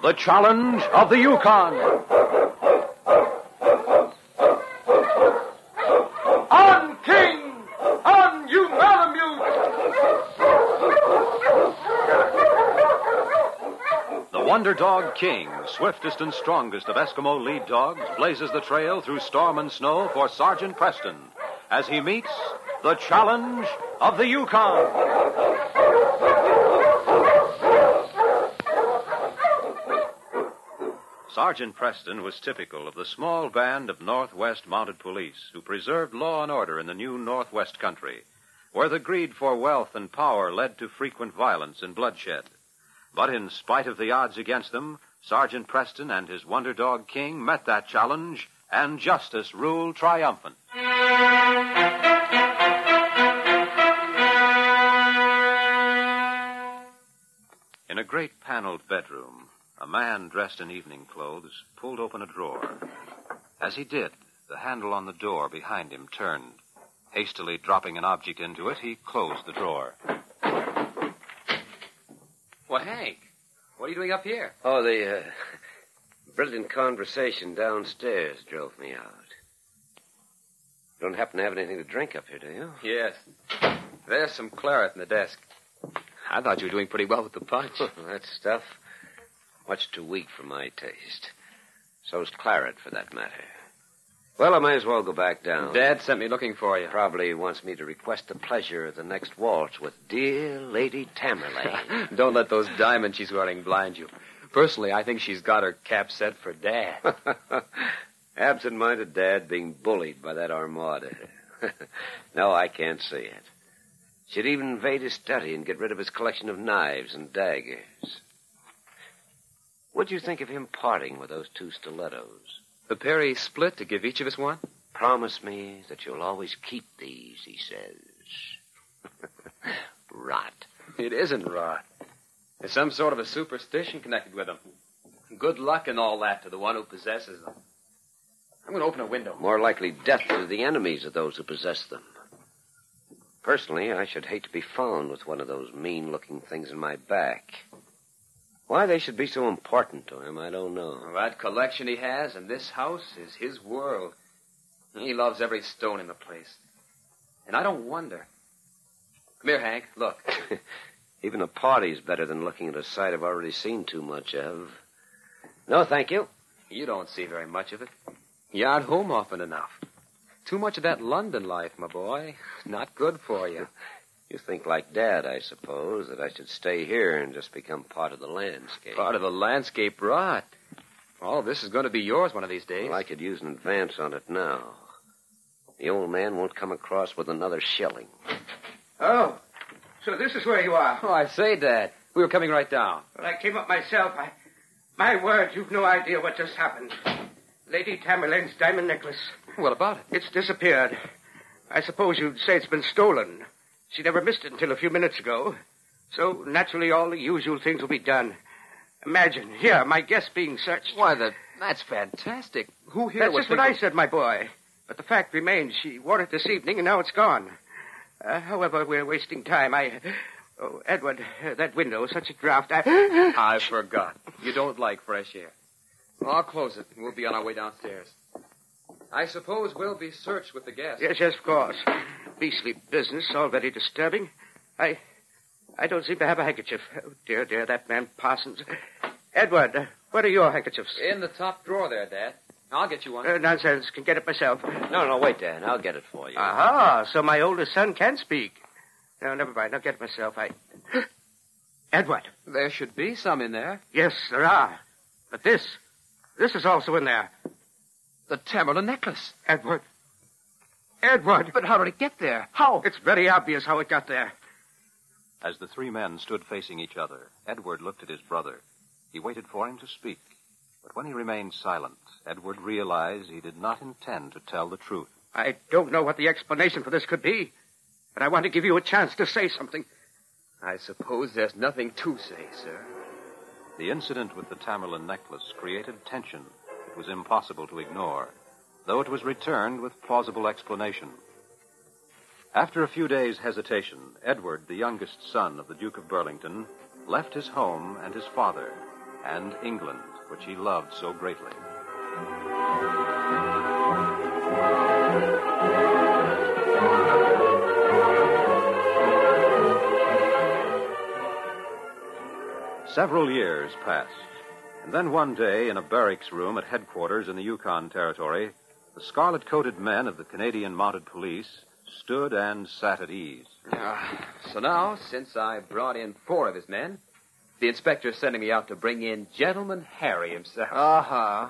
The Challenge of the Yukon. On King! On you The Wonder Dog King, swiftest and strongest of Eskimo lead dogs, blazes the trail through storm and snow for Sergeant Preston as he meets the challenge of the Yukon. Sergeant Preston was typical of the small band of Northwest Mounted Police who preserved law and order in the new Northwest country, where the greed for wealth and power led to frequent violence and bloodshed. But in spite of the odds against them, Sergeant Preston and his Wonder Dog King met that challenge, and justice ruled triumphant. In a great paneled bedroom, a man dressed in evening clothes pulled open a drawer. As he did, the handle on the door behind him turned. Hastily dropping an object into it, he closed the drawer. Well, Hank, what are you doing up here? Oh, the uh, brilliant conversation downstairs drove me out. You don't happen to have anything to drink up here, do you? Yes. There's some claret in the desk. I thought you were doing pretty well with the punch. that stuff, much too weak for my taste. So's claret, for that matter. Well, I may as well go back down. Dad sent me looking for you. Probably wants me to request the pleasure of the next waltz with dear Lady Tamerlane. Don't let those diamonds she's wearing blind you. Personally, I think she's got her cap set for Dad. Absent-minded Dad being bullied by that armada. no, I can't see it. She'd even invade his study and get rid of his collection of knives and daggers. What'd you think of him parting with those two stilettos? the pair he split to give each of us one? Promise me that you'll always keep these, he says. Rot. It isn't rot. There's some sort of a superstition connected with them. Good luck and all that to the one who possesses them. I'm going to open a window. More likely death to the enemies of those who possess them. Personally, I should hate to be found with one of those mean looking things in my back. Why they should be so important to him, I don't know. Well, that collection he has and this house is his world. He loves every stone in the place. And I don't wonder. Come here, Hank. Look. Even a party's better than looking at a sight I've already seen too much of. No, thank you. You don't see very much of it. You aren't home often enough. Too much of that London life, my boy. Not good for you. You think like Dad, I suppose, that I should stay here and just become part of the landscape. Part of the landscape rot. All this is going to be yours one of these days. Well, I could use an advance on it now. The old man won't come across with another shilling. Oh, so this is where you are. Oh, I say, Dad. We were coming right down. Well, I came up myself. I, my word, you've no idea what just happened. Lady Tamerlane's diamond necklace. What about it? It's disappeared. I suppose you'd say it's been stolen. She never missed it until a few minutes ago. So, naturally, all the usual things will be done. Imagine, here, my guest being searched. Why, the, that's fantastic. Who here That's would just what think I said, my boy. But the fact remains, she wore it this evening, and now it's gone. Uh, however, we're wasting time. I. Oh, Edward, uh, that window, such a draft. I. I forgot. You don't like fresh air. I'll close it, and we'll be on our way downstairs. I suppose we'll be searched with the guests. Yes, yes, of course. Beastly business, all very disturbing. I. I don't seem to have a handkerchief. Oh, dear, dear, that man Parsons. Edward, uh, where are your handkerchiefs? In the top drawer there, Dad. I'll get you one. Uh, nonsense. Can get it myself. No, no, wait, Dad. I'll get it for you. Aha, so my oldest son can speak. No, never mind. I'll get it myself. I. Edward. there should be some in there. Yes, there are. But this. This is also in there. The Tamerlane necklace. Edward. Edward. But how did it get there? How? It's very obvious how it got there. As the three men stood facing each other, Edward looked at his brother. He waited for him to speak. But when he remained silent, Edward realized he did not intend to tell the truth. I don't know what the explanation for this could be, but I want to give you a chance to say something. I suppose there's nothing to say, sir. The incident with the Tamerlane necklace created tension it was impossible to ignore, though it was returned with plausible explanation. After a few days' hesitation, Edward, the youngest son of the Duke of Burlington, left his home and his father and England, which he loved so greatly. Several years passed, and then one day in a barracks room at headquarters in the Yukon Territory, the scarlet coated men of the Canadian Mounted Police stood and sat at ease. Uh, so now, since I brought in four of his men, the inspector's sending me out to bring in Gentleman Harry himself. Uh huh.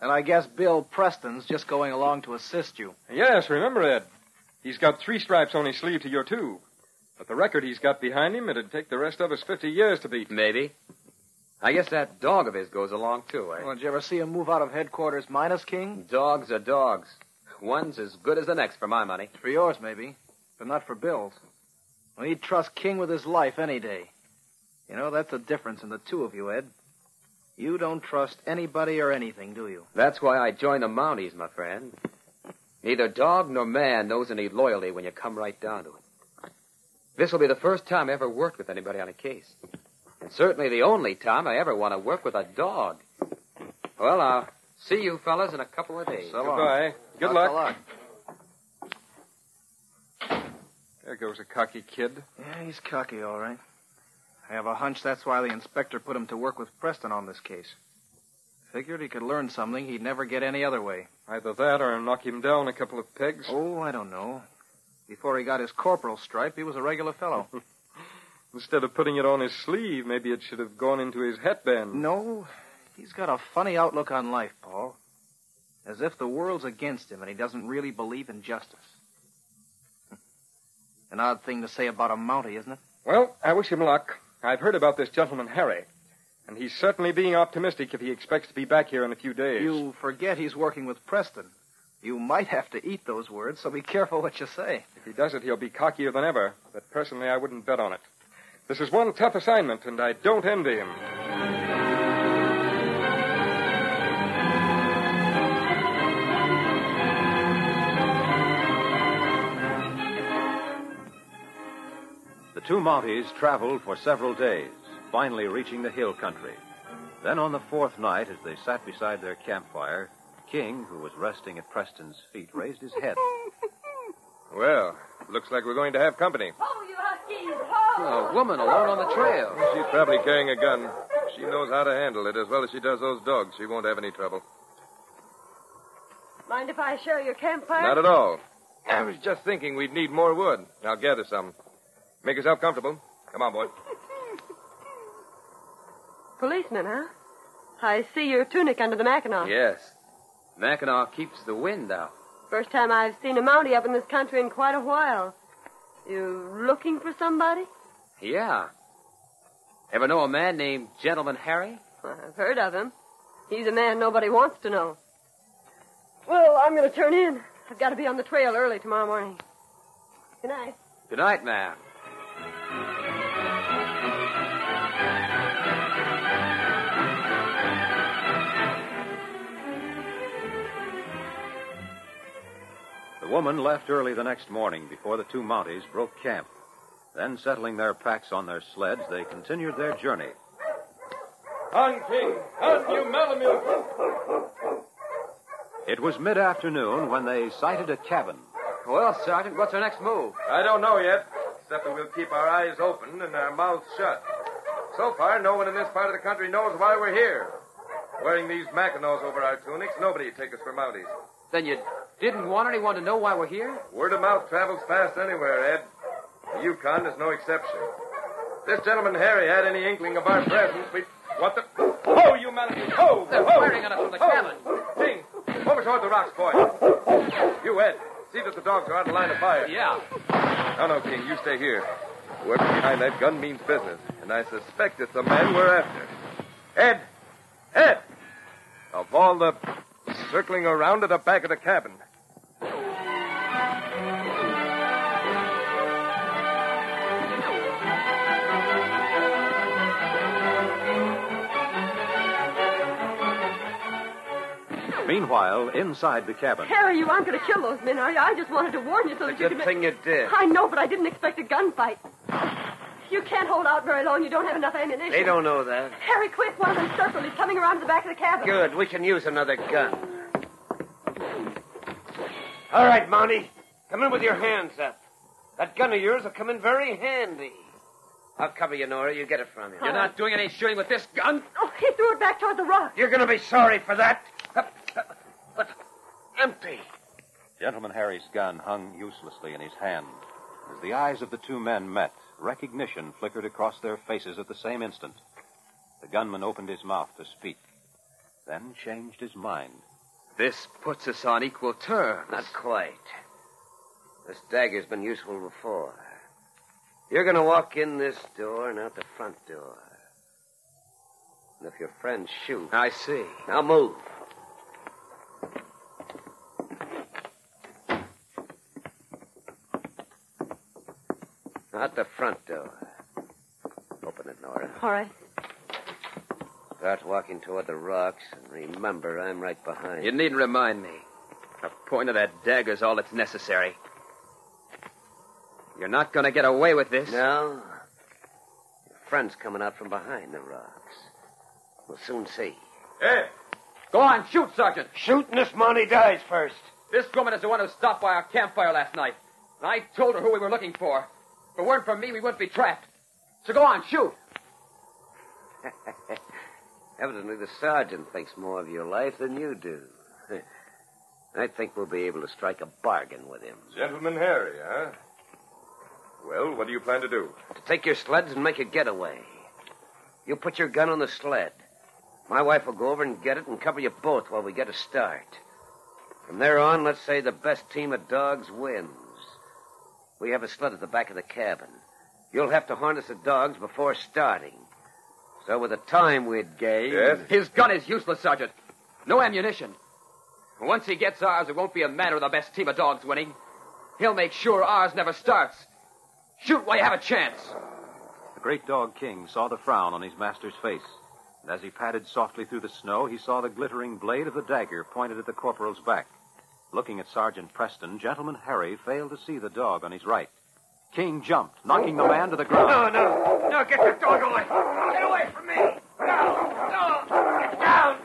And I guess Bill Preston's just going along to assist you. Yes, remember, Ed. He's got three stripes on his sleeve to your two. But the record he's got behind him, it'd take the rest of us 50 years to beat. Maybe. I guess that dog of his goes along, too, eh? Well, did you ever see him move out of headquarters minus, King? Dogs are dogs. One's as good as the next for my money. For yours, maybe, but not for Bill's. Well, he'd trust King with his life any day. You know, that's the difference in the two of you, Ed. You don't trust anybody or anything, do you? That's why I joined the Mounties, my friend. Neither dog nor man knows any loyalty when you come right down to it. This will be the first time I ever worked with anybody on a case. And certainly the only time I ever want to work with a dog. Well, I'll see you fellas in a couple of days. So long. Goodbye. Good Lots luck. of There goes a cocky kid. Yeah, he's cocky, all right. I have a hunch that's why the inspector put him to work with Preston on this case. Figured he could learn something he'd never get any other way. Either that or knock him down a couple of pegs. Oh, I don't know. Before he got his corporal stripe, he was a regular fellow. Instead of putting it on his sleeve, maybe it should have gone into his hatband. no, he's got a funny outlook on life, Paul. As if the world's against him and he doesn't really believe in justice. An odd thing to say about a Mountie, isn't it? Well, I wish him luck. I've heard about this gentleman, Harry. And he's certainly being optimistic if he expects to be back here in a few days. You forget he's working with Preston. You might have to eat those words, so be careful what you say. If he does it, he'll be cockier than ever. But personally, I wouldn't bet on it. This is one tough assignment, and I don't envy him. The two Mounties traveled for several days, finally reaching the hill country. Then on the fourth night, as they sat beside their campfire, King, who was resting at Preston's feet, raised his head. Well, looks like we're going to have company. Oh, you huskies! Oh! A woman alone on the trail. She's probably carrying a gun. She knows how to handle it as well as she does those dogs. She won't have any trouble. Mind if I share your campfire? Not at all. I was just thinking we'd need more wood. I'll gather some. Make yourself comfortable. Come on, boy. Policeman, huh? I see your tunic under the mackinaw. Yes. Mackinaw keeps the wind out. First time I've seen a Mountie up in this country in quite a while. You looking for somebody? Yeah. Ever know a man named Gentleman Harry? I've heard of him. He's a man nobody wants to know. Well, I'm going to turn in. I've got to be on the trail early tomorrow morning. Good night. Good night, ma'am. The woman left early the next morning before the two Mounties broke camp. Then, settling their packs on their sleds, they continued their journey. On, King! On, you Malamute! It was mid afternoon when they sighted a cabin. Well, Sergeant, what's our next move? I don't know yet, except that we'll keep our eyes open and our mouths shut. So far, no one in this part of the country knows why we're here. Wearing these mackinaws over our tunics, nobody would take us for Mounties. Then you didn't want anyone to know why we're here? Word of mouth travels fast anywhere, Ed. The Yukon is no exception. If this gentleman Harry had any inkling of our presence, we... What the... Oh, you Malamute! Oh! They're oh! firing at us from the oh. cabin. King, over toward the rocks, boy. You, Ed, see that the dogs are out of line of fire. Yeah. No, no, King, you stay here. Whoever's behind that gun means business, and I suspect it's the man we're after. Ed! Ed! Of all the circling around at the back of the cabin. Meanwhile, inside the cabin, Harry, you aren't going to kill those men, are you? I just wanted to warn you so that you Good could... thing you did. I know, but I didn't expect a gunfight. You can't hold out very long. You don't have enough ammunition. They don't know that. Harry, quick. One of them circled. He's coming around to the back of the cabin. Good. We can use another gun. All right, Mountie. Come in with your hands up. That gun of yours will come in very handy. I'll cover you, Nora. You get it from him. You're not doing any shooting with this gun? Oh, he threw it back toward the rock. You're going to be sorry for that. But empty. Gentleman Harry's gun hung uselessly in his hand. As the eyes of the two men met, recognition flickered across their faces at the same instant. The gunman opened his mouth to speak, then changed his mind. This puts us on equal terms. Not quite. This dagger's been useful before. You're going to walk in this door and out the front door. And if your friends shoot, I see. now move. Out the front door. Open it, Nora. All right. Start walking toward the rocks, and remember, I'm right behind. You needn't remind me. The point of that dagger's all that's necessary. You're not going to get away with this. No? Your friend's coming out from behind the rocks. We'll soon see. Ed! Go on, shoot, Sergeant. Shooting this Mountie dies first. This woman is the one who stopped by our campfire last night. And I told her who we were looking for. If it weren't for me, we wouldn't be trapped. So go on, shoot. Evidently, the sergeant thinks more of your life than you do. I think we'll be able to strike a bargain with him. Gentleman Harry, huh? Well, what do you plan to do? To take your sleds and make a getaway. You put your gun on the sled. My wife will go over and get it and cover you both while we get a start. From there on, let's say the best team of dogs wins. We have a sled at the back of the cabin. You'll have to harness the dogs before starting. So with the time we'd gain. Yes? His gun is useless, Sergeant. No ammunition. Once he gets ours, it won't be a matter of the best team of dogs winning. He'll make sure ours never starts. Shoot while you have a chance. The great dog King saw the frown on his master's face. And as he padded softly through the snow, he saw the glittering blade of the dagger pointed at the corporal's back. Looking at Sergeant Preston, Gentleman Harry failed to see the dog on his right. King jumped, knocking the man to the ground. No, no. No, get the dog away. Get away from me. No, no. Get down.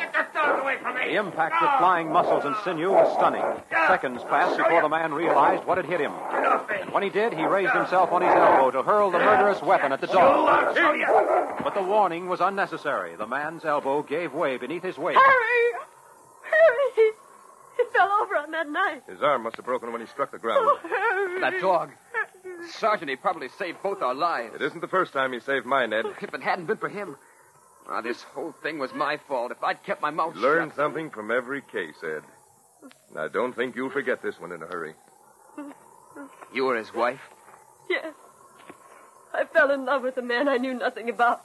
Get that dog away from me. The impact of flying muscles and sinew was stunning. Seconds passed before the man realized what had hit him. Me. When he did, he raised himself on his elbow to hurl the murderous weapon at the dog. I'll show you. But the warning was unnecessary. The man's elbow gave way beneath his weight. Harry! He fell over on that knife. His arm must have broken when he struck the ground. Oh, Harry! That dog. Sergeant, he probably saved both our lives. It isn't the first time he saved mine, Ed. If it hadn't been for him, ah, this whole thing was my fault. If I'd kept my mouth Learn shut. Learn something from every case, Ed. And I don't think you'll forget this one in a hurry. You were his wife? Yes. I fell in love with a man I knew nothing about.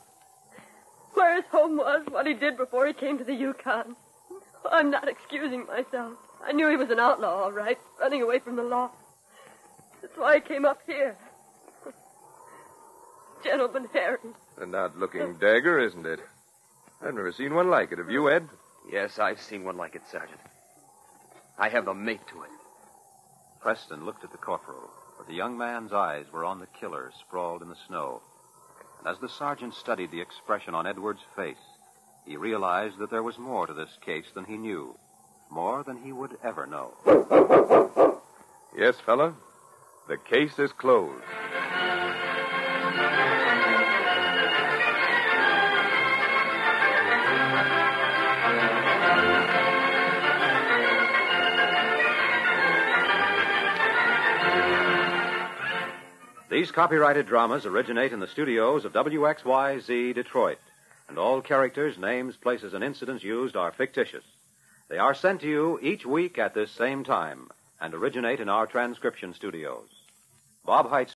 Where his home was, what he did before he came to the Yukon. I'm not excusing myself. I knew he was an outlaw, all right, running away from the law. That's why I came up here. Gentleman Harry. An odd looking dagger, isn't it? I've never seen one like it. Have you, Ed? Yes, I've seen one like it, Sergeant. I have the mate to it. Preston looked at the corporal, but the young man's eyes were on the killer sprawled in the snow. And as the sergeant studied the expression on Edward's face, he realized that there was more to this case than he knew, more than he would ever know. Yes, fella. The case is closed. These copyrighted dramas originate in the studios of WXYZ Detroit, and all characters, names, places, and incidents used are fictitious. They are sent to you each week at this same time and originate in our transcription studios. Bob Height